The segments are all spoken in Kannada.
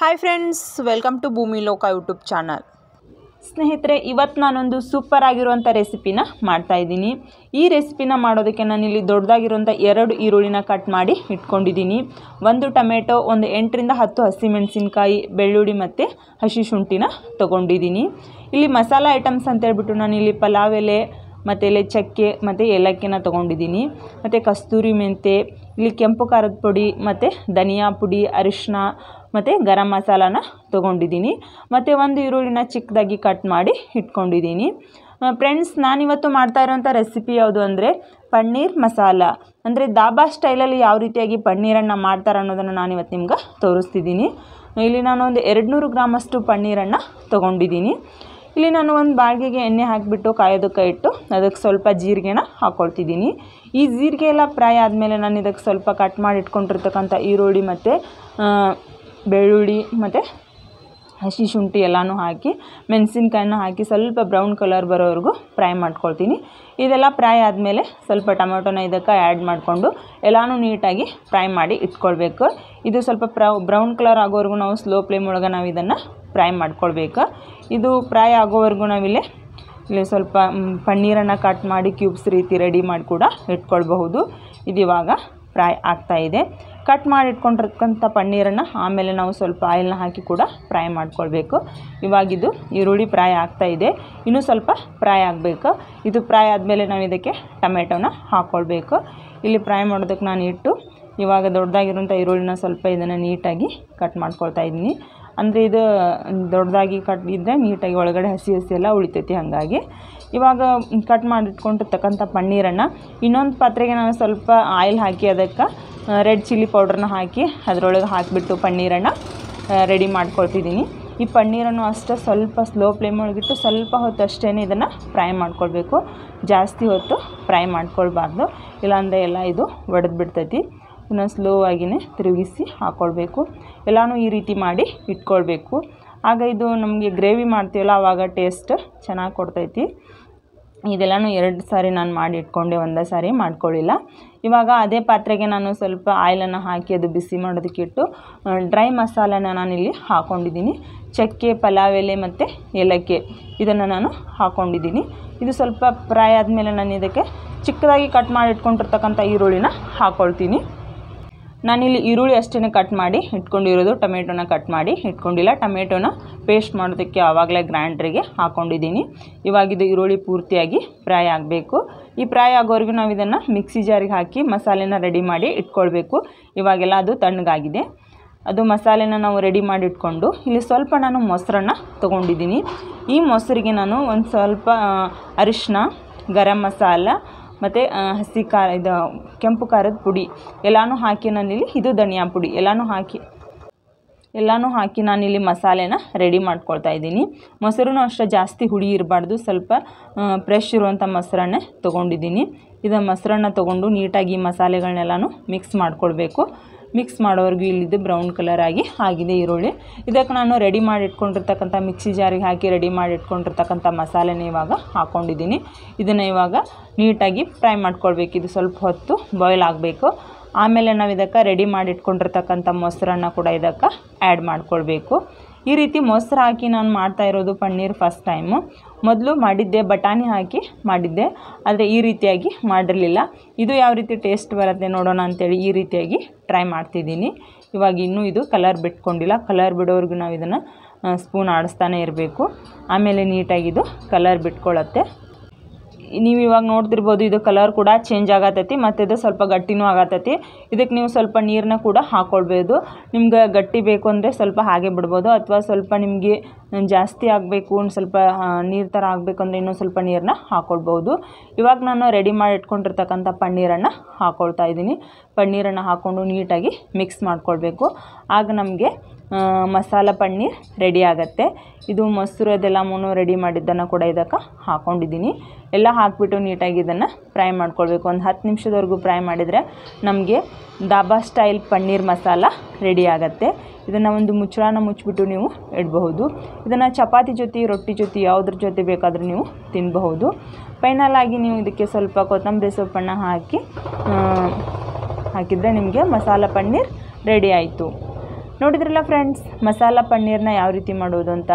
ಹಾಯ್ ಫ್ರೆಂಡ್ಸ್ ವೆಲ್ಕಮ್ ಟು ಭೂಮಿ ಲೋಕ ಯೂಟ್ಯೂಬ್ ಚಾನಲ್ ಸ್ನೇಹಿತರೆ ಇವತ್ತು ನಾನೊಂದು ಸೂಪರ್ ಆಗಿರುವಂಥ ರೆಸಿಪಿನ ಮಾಡ್ತಾಯಿದ್ದೀನಿ ಈ ರೆಸಿಪಿನ ಮಾಡೋದಕ್ಕೆ ನಾನಿಲ್ಲಿ ದೊಡ್ಡದಾಗಿರುವಂಥ ಎರಡು ಈರುಳ್ಳಿನ ಕಟ್ ಮಾಡಿ ಇಟ್ಕೊಂಡಿದ್ದೀನಿ. ಒಂದು ಟೊಮೆಟೊ, ಒಂದು ಎಂಟರಿಂದ ಹತ್ತು ಹಸಿಮೆಣಸಿನ್ಕಾಯಿ, ಬೆಳ್ಳುಳ್ಳಿ ಮತ್ತು ಹಸಿ ಶುಂಠಿನ ತೊಗೊಂಡಿದ್ದೀನಿ. ಇಲ್ಲಿ ಮಸಾಲ ಐಟಮ್ಸ್ ಅಂತ ಹೇಳ್ಬಿಟ್ಟು ನಾನಿಲ್ಲಿ ಪಲಾವ್ ಎಲೆ, ಮತ್ತು ಎಲೆ ಚಕ್ಕೆ ಮತ್ತು ಏಲಕ್ಕಿನ ತೊಗೊಂಡಿದ್ದೀನಿ. ಮತ್ತು ಕಸ್ತೂರಿ ಮೆಂತೆ, ಇಲ್ಲಿ ಕೆಂಪು ಖಾರದ ಪುಡಿ, ಮತ್ತು ಧನಿಯಾ ಪುಡಿ ಅರಿಶಿನ ಮತ್ತು ಗರಂ ಮಸಾಲಾನ ತೊಗೊಂಡಿದ್ದೀನಿ. ಮತ್ತು ಒಂದು ಈರುಳ್ಳಿನ ಚಿಕ್ಕದಾಗಿ ಕಟ್ ಮಾಡಿ ಇಟ್ಕೊಂಡಿದ್ದೀನಿ. ಫ್ರೆಂಡ್ಸ್ ನಾನಿವತ್ತು ಮಾಡ್ತಾ ಇರೋಂಥ ರೆಸಿಪಿ ಯಾವುದು ಅಂದರೆ ಪನ್ನೀರ್ ಮಸಾಲ. ಅಂದರೆ ದಾಬಾ ಸ್ಟೈಲಲ್ಲಿ ಯಾವ ರೀತಿಯಾಗಿ ಪನ್ನೀರನ್ನು ಮಾಡ್ತಾರೆ ಅನ್ನೋದನ್ನು ನಾನಿವತ್ತು ನಿಮ್ಗೆ ತೋರಿಸ್ತಿದ್ದೀನಿ. ಇಲ್ಲಿ ನಾನು ಒಂದು ಎರಡು ನೂರು ಗ್ರಾಮಷ್ಟು ಪನ್ನೀರನ್ನು ತೊಗೊಂಡಿದ್ದೀನಿ. ಇಲ್ಲಿ ನಾನು ಒಂದು ಬಾಳಿಗೆಗೆ ಎಣ್ಣೆ ಹಾಕಿಬಿಟ್ಟು ಕಾಯೋದಕ್ಕೆ ಇಟ್ಟು ಅದಕ್ಕೆ ಸ್ವಲ್ಪ ಜೀರಿಗೆನ ಹಾಕ್ಕೊಳ್ತಿದ್ದೀನಿ ಈ ಜೀರಿಗೆ ಎಲ್ಲ ಫ್ರೈ ಆದಮೇಲೆ ನಾನು ಇದಕ್ಕೆ ಸ್ವಲ್ಪ ಕಟ್ ಮಾಡಿ ಇಟ್ಕೊಂಡಿರ್ತಕ್ಕಂಥ ಈರುಳ್ಳಿ ಮತ್ತು ಬೆಳ್ಳುಳ್ಳಿ ಮತ್ತು ಹಸಿ ಶುಂಠಿ ಎಲ್ಲನೂ ಹಾಕಿ, ಮೆಣಸಿನ್ಕಾಯಿನ ಹಾಕಿ ಸ್ವಲ್ಪ ಬ್ರೌನ್ ಕಲರ್ ಬರೋವರೆಗೂ ಫ್ರೈ ಮಾಡ್ಕೊಳ್ತೀನಿ. ಇದೆಲ್ಲ ಫ್ರೈ ಆದಮೇಲೆ ಸ್ವಲ್ಪ ಟೊಮೆಟೊನ ಇದಕ್ಕೆ ಆ್ಯಡ್ ಮಾಡಿಕೊಂಡು ಎಲ್ಲನೂ ನೀಟಾಗಿ ಫ್ರೈ ಮಾಡಿ ಇಟ್ಕೊಳ್ಬೇಕು. ಇದು ಸ್ವಲ್ಪ ಬ್ರೌನ್ ಕಲರ್ ಆಗೋವರೆಗೂ ನಾವು ಸ್ಲೋ ಫ್ಲೇಮ್ ಒಳಗೆ ನಾವು ಇದನ್ನು ಫ್ರೈ ಮಾಡ್ಕೊಳ್ಬೇಕು. ಇದು ಫ್ರೈ ಆಗೋವರೆಗೂ ನಾವಿಲ್ಲಿ ಇಲ್ಲಿ ಸ್ವಲ್ಪ ಪನ್ನೀರನ್ನು ಕಟ್ ಮಾಡಿ ಕ್ಯೂಬ್ಸ್ ರೀತಿ ರೆಡಿ ಮಾಡಿ ಕೂಡ ಇಟ್ಕೊಳ್ಬಹುದು. ಇದು ಇವಾಗ ಫ್ರೈ ಆಗ್ತಾಯಿದೆ ಕಟ್ ಮಾಡಿ ಇಟ್ಕೊಂಡಿರ್ತಕ್ಕಂಥ ಪನ್ನೀರನ್ನು ಆಮೇಲೆ ನಾವು ಸ್ವಲ್ಪ ಆಯಿಲ್ನ ಹಾಕಿ ಕೂಡ ಫ್ರೈ ಮಾಡ್ಕೊಳ್ಬೇಕು. ಇವಾಗಿದು ಈರುಳ್ಳಿ ಫ್ರೈ ಆಗ್ತಾ ಇದೆ. ಇನ್ನೂ ಸ್ವಲ್ಪ ಫ್ರೈ ಆಗಬೇಕು. ಇದು ಫ್ರೈ ಆದಮೇಲೆ ನಾವು ಇದಕ್ಕೆ ಟೊಮೆಟೊನ ಹಾಕ್ಕೊಳ್ಬೇಕು ಇಲ್ಲಿ ಫ್ರೈ ಮಾಡೋದಕ್ಕೆ ನಾನು ಇಟ್ಟು ಇವಾಗ ದೊಡ್ಡದಾಗಿರುವಂಥ ಈರುಳ್ಳಿನ ಸ್ವಲ್ಪ ಇದನ್ನು ನೀಟಾಗಿ ಕಟ್ ಮಾಡ್ಕೊಳ್ತಾ ಇದ್ದೀನಿ. ಅಂದರೆ ಇದು ದೊಡ್ಡದಾಗಿ ಕಟ್ ಇದ್ದರೆ ನೀಟಾಗಿ ಒಳಗಡೆ ಹಸಿ ಹಸಿ ಎಲ್ಲ ಉಳಿತೈತಿ ಹಾಗಾಗಿ. ಇವಾಗ ಕಟ್ ಮಾಡಿಟ್ಕೊಂಡಿರ್ತಕ್ಕಂಥ ಪನ್ನೀರನ್ನು ಇನ್ನೊಂದು ಪಾತ್ರೆಗೆ ನಾನು ಸ್ವಲ್ಪ ಆಯಿಲ್ ಹಾಕಿ ಅದಕ್ಕೆ ರೆಡ್ ಚಿಲ್ಲಿ ಪೌಡ್ರನ್ನ ಹಾಕಿ ಅದರೊಳಗೆ ಹಾಕಿಬಿಟ್ಟು ಪನ್ನೀರನ್ನು ರೆಡಿ ಮಾಡ್ಕೊಳ್ತಿದ್ದೀನಿ. ಈ ಪನ್ನೀರನ್ನು ಅಷ್ಟೇ ಸ್ವಲ್ಪ ಸ್ಲೋ ಫ್ಲೇಮ್ ಒಳಗಿಟ್ಟು ಸ್ವಲ್ಪ ಹೊತ್ತು ಅಷ್ಟೇ ಇದನ್ನು ಫ್ರೈ ಮಾಡ್ಕೊಳ್ಬೇಕು. ಜಾಸ್ತಿ ಹೊತ್ತು ಫ್ರೈ ಮಾಡ್ಕೊಳ್ಬಾರ್ದು. ಇಲ್ಲಾಂದರೆ ಎಲ್ಲ ಇದು ಒಡೆದು ಬಿಡ್ತೈತಿ ಇನ್ನು ಸ್ಲೋ ಆಗಿನೇ ತಿರುಗಿಸಿ ಹಾಕ್ಕೊಳ್ಬೇಕು ಎಲ್ಲನೂ ಈ ರೀತಿ ಮಾಡಿ ಇಟ್ಕೊಳ್ಬೇಕು. ಆಗ ಇದು ನಮಗೆ ಗ್ರೇವಿ ಮಾಡ್ತೀವಲ್ಲ ಆವಾಗ ಟೇಸ್ಟ್ ಚೆನ್ನಾಗಿ ಕೊಡ್ತೈತಿ. ಇದೆಲ್ಲನೂ ಎರಡು ಸಾರಿ ನಾನು ಮಾಡಿ ಇಟ್ಕೊಂಡೆ, ಒಂದೇ ಸಾರಿ ಮಾಡ್ಕೊಳ್ಳಿಲ್ಲ. ಇವಾಗ ಅದೇ ಪಾತ್ರೆಗೆ ನಾನು ಸ್ವಲ್ಪ ಆಯಿಲನ್ನು ಹಾಕಿ ಅದು ಬಿಸಿ ಮಾಡೋದಕ್ಕಿಟ್ಟು ಡ್ರೈ ಮಸಾಲೆನ ನಾನಿಲ್ಲಿ ಹಾಕ್ಕೊಂಡಿದ್ದೀನಿ ಚಕ್ಕೆ, ಪಲಾವ್, ಎಲೆ ಮತ್ತು ಏಲಕ್ಕಿ ಇದನ್ನು ನಾನು ಹಾಕ್ಕೊಂಡಿದ್ದೀನಿ ಇದು ಸ್ವಲ್ಪ ಫ್ರೈ ಆದಮೇಲೆ ನಾನು ಇದಕ್ಕೆ ಚಿಕ್ಕದಾಗಿ ಕಟ್ ಮಾಡಿ ಇಟ್ಕೊಂಡಿರ್ತಕ್ಕಂಥ ಈರುಳ್ಳಿನ ಹಾಕ್ಕೊಳ್ತೀನಿ ನಾನಿಲ್ಲಿ ಈರುಳ್ಳಿ ಅಷ್ಟೇ ಕಟ್ ಮಾಡಿ ಇಟ್ಕೊಂಡಿರೋದು, ಟೊಮೆಟೊನ ಕಟ್ ಮಾಡಿ ಇಟ್ಕೊಂಡಿಲ್ಲ. ಟೊಮೆಟೊನ ಪೇಸ್ಟ್ ಮಾಡೋದಕ್ಕೆ ಆವಾಗಲೇ ಗ್ರ್ಯಾಂಡ್ರಿಗೆ ಹಾಕ್ಕೊಂಡಿದ್ದೀನಿ ಇವಾಗಿದು ಈರುಳ್ಳಿ ಪೂರ್ತಿಯಾಗಿ ಫ್ರೈ ಆಗಬೇಕು. ಈ ಫ್ರೈ ಆಗೋವರೆಗೂ ನಾವು ಇದನ್ನು ಮಿಕ್ಸಿ ಜಾರಿಗೆ ಹಾಕಿ ಮಸಾಲೆನ ರೆಡಿ ಮಾಡಿ ಇಟ್ಕೊಳ್ಬೇಕು. ಇವಾಗೆಲ್ಲ ಅದು ತಣ್ಣಗಾಗಿದೆ. ಅದು ಮಸಾಲೆನ ನಾವು ರೆಡಿ ಮಾಡಿ ಇಟ್ಕೊಂಡು ಇಲ್ಲಿ ಸ್ವಲ್ಪ ನಾನು ಮೊಸರನ್ನ ತೊಗೊಂಡಿದ್ದೀನಿ. ಈ ಮೊಸರಿಗೆ ನಾನು ಒಂದು ಸ್ವಲ್ಪ ಅರಿಶಿನ ಗರಂ ಮಸಾಲ ಮತ್ತು ಹಸಿ ಖಾರ, ಇದು, ಕೆಂಪು ಖಾರದ ಪುಡಿ. ಎಲ್ಲನೂ ಹಾಕಿ ನಾನಿಲ್ಲಿ ಇದು ಧನಿಯಾ ಪುಡಿ. ಎಲ್ಲನೂ ಹಾಕಿ ಎಲ್ಲನೂ ಹಾಕಿ ನಾನಿಲ್ಲಿ ಮಸಾಲೆನ ರೆಡಿ ಮಾಡ್ಕೊಳ್ತಾ ಇದ್ದೀನಿ. ಮೊಸರೂ ಅಷ್ಟೇ ಜಾಸ್ತಿ ಹುಳಿ ಇರಬಾರ್ದು. ಸ್ವಲ್ಪ ಫ್ರೆಶ್ ಇರುವಂಥ ಮೊಸರನ್ನೇ ತೊಗೊಂಡಿದ್ದೀನಿ. ಇದು ಮೊಸರನ್ನ ತೊಗೊಂಡು ನೀಟಾಗಿ ಮಸಾಲೆಗಳನ್ನೆಲ್ಲನೂ ಮಿಕ್ಸ್ ಮಾಡ್ಕೊಳ್ಬೇಕು. ಮಿಕ್ಸ್ ಮಾಡೋವರೆಗೂ ಇಲ್ಲಿದ್ದು ಬ್ರೌನ್ ಕಲರ್ ಆಗಿ ಆಗಿದೆ ಈರುಳ್ಳಿ. ಇದಕ್ಕೆ ನಾನು ರೆಡಿ ಮಾಡಿ ಇಟ್ಕೊಂಡಿರ್ತಕ್ಕಂಥ ಮಿಕ್ಸಿ ಜಾರಿಗೆ ಹಾಕಿ ರೆಡಿ ಮಾಡಿ ಇಟ್ಕೊಂಡಿರ್ತಕ್ಕಂಥ ಮಸಾಲೆನ ಇವಾಗ ಹಾಕ್ಕೊಂಡಿದ್ದೀನಿ ಇದನ್ನು ಇವಾಗ ನೀಟಾಗಿ ಫ್ರೈ ಮಾಡ್ಕೊಳ್ಬೇಕು. ಇದು ಸ್ವಲ್ಪ ಹೊತ್ತು ಬಾಯ್ಲ್ ಆಗಬೇಕು. ಆಮೇಲೆ ನಾವು ಇದಕ್ಕೆ ರೆಡಿ ಮಾಡಿ ಇಟ್ಕೊಂಡಿರ್ತಕ್ಕಂಥ ಮೊಸರನ್ನು ಕೂಡ ಇದಕ್ಕೆ ಆ್ಯಡ್ ಮಾಡ್ಕೊಳ್ಬೇಕು. ಈ ರೀತಿ ಮೊಸರು ಹಾಕಿ ನಾನು ಮಾಡ್ತಾ ಇರೋದು ಪನ್ನೀರ್ ಫಸ್ಟ್ ಟೈಮು ಮೊದಲು ಮಾಡಿದ್ದೆ, ಬಟಾಣಿ ಹಾಕಿ ಮಾಡಿದ್ದೆ. ಆದರೆ ಈ ರೀತಿಯಾಗಿ ಮಾಡಿರಲಿಲ್ಲ. ಇದು ಯಾವ ರೀತಿ ಟೇಸ್ಟ್ ಬರುತ್ತೆ ನೋಡೋಣ ಅಂತೇಳಿ ಈ ರೀತಿಯಾಗಿ ಟ್ರೈ ಮಾಡ್ತಿದ್ದೀನಿ. ಇವಾಗ ಇನ್ನೂ ಇದು ಕಲರ್ ಬಿಟ್ಕೊಂಡಿಲ್ಲ. ಕಲರ್ ಬಿಡೋವರೆಗೂ ನಾವು ಇದನ್ನು ಸ್ಪೂನ್ ಆಡಿಸ್ತಾನೆ ಇರಬೇಕು. ಆಮೇಲೆ ನೀಟಾಗಿದು ಕಲರ್ ಬಿಟ್ಕೊಳ್ಳುತ್ತೆ ನೀವು ಇವಾಗ ನೋಡ್ತಿರ್ಬೋದು ಇದು ಕಲರ್ ಕೂಡ ಚೇಂಜ್ ಆಗತ್ತೈತಿ ಮತ್ತು ಇದು ಸ್ವಲ್ಪ ಗಟ್ಟಿನೂ ಆಗತ್ತೈತಿ ಇದಕ್ಕೆ ನೀವು ಸ್ವಲ್ಪ ನೀರನ್ನ ಕೂಡ ಹಾಕ್ಕೊಳ್ಬೋದು ನಿಮ್ಗೆ ಗಟ್ಟಿ ಬೇಕು ಅಂದರೆ ಸ್ವಲ್ಪ ಹಾಗೆ ಬಿಡ್ಬೋದು, ಅಥವಾ ಸ್ವಲ್ಪ ನಿಮಗೆ ಜಾಸ್ತಿ ಆಗಬೇಕು ಸ್ವಲ್ಪ ನೀರು ಥರ ಆಗಬೇಕು ಅಂದರೆ ಇನ್ನೂ ಸ್ವಲ್ಪ ನೀರನ್ನ ಹಾಕ್ಕೊಳ್ಬೋದು ಇವಾಗ ನಾನು ರೆಡಿ ಮಾಡಿ ಇಟ್ಕೊಂಡಿರ್ತಕ್ಕಂಥ ಪನ್ನೀರನ್ನು ಹಾಕ್ಕೊಳ್ತಾ ಇದ್ದೀನಿ. ಪನ್ನೀರನ್ನು ಹಾಕ್ಕೊಂಡು ನೀಟಾಗಿ ಮಿಕ್ಸ್ ಮಾಡ್ಕೊಳ್ಬೇಕು. ಆಗ ನಮಗೆ ಮಸಾಲ ಪನ್ನೀರ್ ರೆಡಿ ಆಗುತ್ತೆ. ಇದು ಮೊಸರು ಅದೆಲ್ಲನೂ ರೆಡಿ ಮಾಡಿದ್ದನ್ನು ಕೂಡ ಇದಕ್ಕೆ ಹಾಕ್ಕೊಂಡಿದ್ದೀನಿ ಎಲ್ಲ ಹಾಕ್ಬಿಟ್ಟು ನೀಟಾಗಿ ಇದನ್ನು ಫ್ರೈ ಮಾಡ್ಕೊಳ್ಬೇಕು. ಒಂದು ಹತ್ತು ನಿಮಿಷದವರೆಗೂ ಫ್ರೈ ಮಾಡಿದರೆ ನಮಗೆ ದಾಬಾ ಸ್ಟೈಲ್ ಪನ್ನೀರ್ ಮಸಾಲ ರೆಡಿ ಆಗುತ್ತೆ. ಇದನ್ನು ಒಂದು ಮುಚ್ಚಳನ ಮುಚ್ಚಿಬಿಟ್ಟು ನೀವು ಇಡಬಹುದು. ಇದನ್ನು ಚಪಾತಿ ಜೊತೆ, ರೊಟ್ಟಿ ಜೊತೆ, ಯಾವುದ್ರ ಜೊತೆ ಬೇಕಾದರೂ ನೀವು ತಿನ್ನಬಹುದು ಫೈನಲ್ ಆಗಿ ನೀವು ಇದಕ್ಕೆ ಸ್ವಲ್ಪ ಕೊತ್ತಂಬರಿ ಸೊಪ್ಪನ್ನು ಹಾಕಿ ಹಾಕಿದರೆ ನಿಮಗೆ ಮಸಾಲ ಪನ್ನೀರ್ ರೆಡಿ ಆಯಿತು. ನೋಡಿದ್ರಲ್ಲ ಫ್ರೆಂಡ್ಸ್ ಮಸಾಲ ಪನ್ನೀರ್ನ ಯಾವ ರೀತಿ ಮಾಡೋದು ಅಂತ?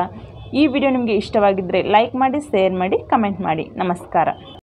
ಈ ವಿಡಿಯೋ ನಿಮಗೆ ಇಷ್ಟವಾಗಿದ್ದರೆ ಲೈಕ್ ಮಾಡಿ ಶೇರ್ ಮಾಡಿ ಕಮೆಂಟ್ ಮಾಡಿ. ನಮಸ್ಕಾರ.